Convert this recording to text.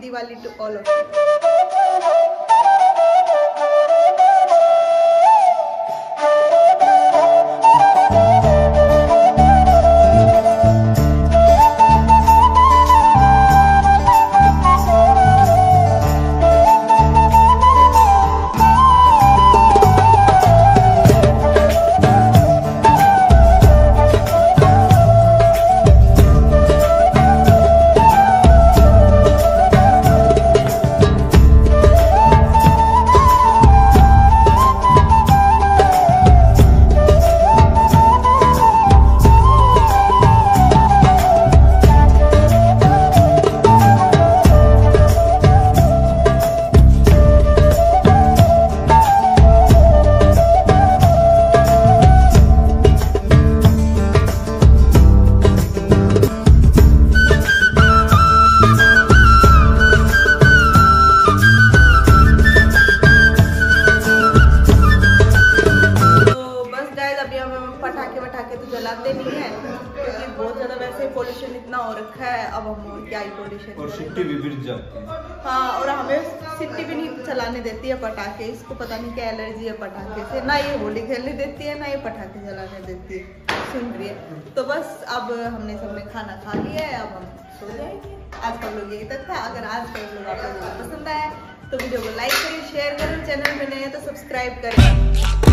Diwali to of of पटाखे वटाखे तो जलाते नहीं है क्योंकि बहुत ज़्यादा वैसे पोल्यूशन इतना हो रखा है अब हम और क्या ही पोल्यूशन और सिट्टी भी गिर जाती है। हाँ और हमें सिट्टी भी नहीं चलाने देती है पटाखे इसको पता नहीं क्या एलर्जी है पटाखे से। ना ये होली खेलने देती है ना ये पटाखे जलाने देती है। सुन रही है? तो बस अब हमने सबने खाना खा लिया है अब हम सो जाएँगे। आज का लोग यही तक था। अगर आज का लोग आपको पसंद आया तो वीडियो को लाइक करें शेयर करें चैनल में नए हैं तो सब्सक्राइब करें।